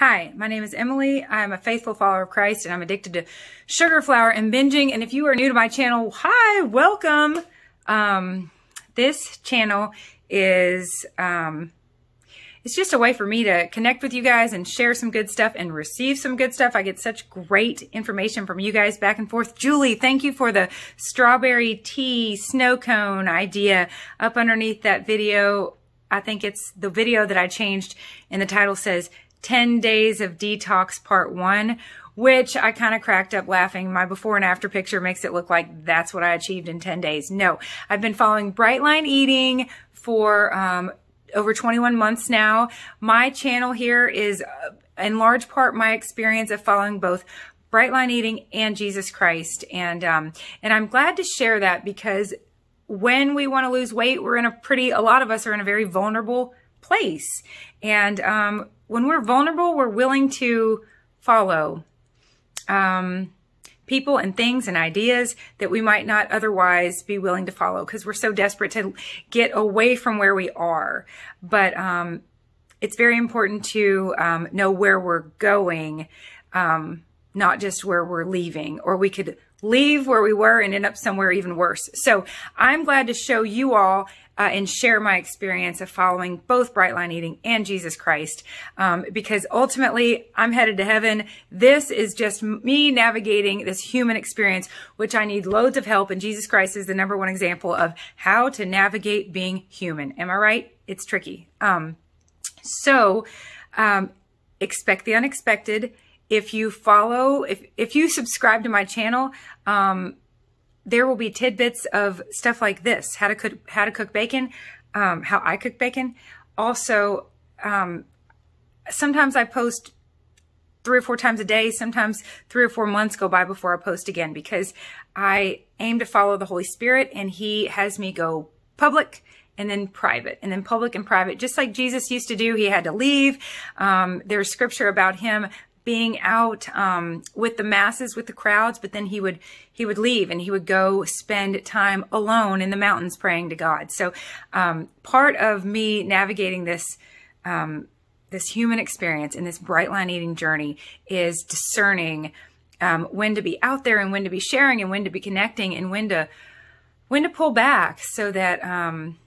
Hi, my name is Emily. I'm a faithful follower of Christ and I'm addicted to sugar, flour, and binging. And if you are new to my channel, hi, welcome. Um, this channel is, um, it's just a way for me to connect with you guys and share some good stuff and receive some good stuff. I get such great information from you guys back and forth. Julie, thank you for the strawberry tea snow cone idea up underneath that video. I think it's the video that I changed and the title says 10 Days of Detox Part 1, which I kind of cracked up laughing. My before and after picture makes it look like that's what I achieved in 10 days. No, I've been following Bright Line Eating for um, over 21 months now. My channel here is uh, in large part my experience of following both Bright Line Eating and Jesus Christ. And, um, and I'm glad to share that because when we want to lose weight, we're in a pretty, a lot of us are in a very vulnerable place. And um, when we're vulnerable, we're willing to follow um, people and things and ideas that we might not otherwise be willing to follow because we're so desperate to get away from where we are. But um, it's very important to um, know where we're going, um, not just where we're leaving, or we could leave where we were and end up somewhere even worse. So I'm glad to show you all uh, and share my experience of following both Bright Line Eating and Jesus Christ um, because ultimately I'm headed to heaven. This is just me navigating this human experience, which I need loads of help. And Jesus Christ is the number one example of how to navigate being human. Am I right? It's tricky. Um, so um, expect the unexpected if you follow, if, if you subscribe to my channel, um, there will be tidbits of stuff like this, how to cook, how to cook bacon, um, how I cook bacon. Also, um, sometimes I post three or four times a day. Sometimes three or four months go by before I post again because I aim to follow the Holy Spirit and he has me go public and then private and then public and private, just like Jesus used to do. He had to leave. Um, there's scripture about him being out um, with the masses, with the crowds, but then he would he would leave and he would go spend time alone in the mountains praying to God. So um, part of me navigating this um, this human experience in this bright line eating journey is discerning um, when to be out there and when to be sharing and when to be connecting and when to when to pull back so that um,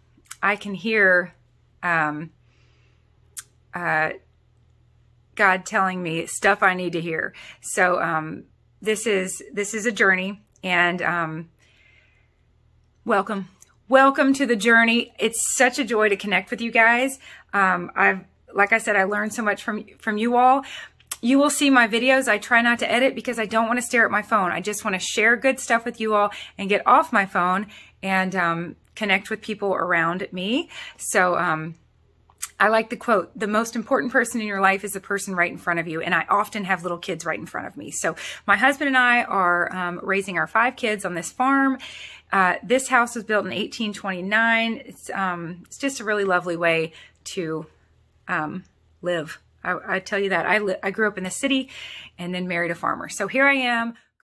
I can hear. Um, uh, God telling me stuff I need to hear. So um, this is this is a journey, and um, welcome, welcome to the journey. It's such a joy to connect with you guys. Um, I've like I said, I learned so much from from you all. You will see my videos. I try not to edit because I don't want to stare at my phone. I just want to share good stuff with you all and get off my phone and um, connect with people around me. So um, I like the quote, the most important person in your life is the person right in front of you. And I often have little kids right in front of me. So my husband and I are um, raising our five kids on this farm. Uh, this house was built in 1829. It's, um, it's just a really lovely way to um, live. I, I, tell you that. I, I grew up in the city and then married a farmer. So here I am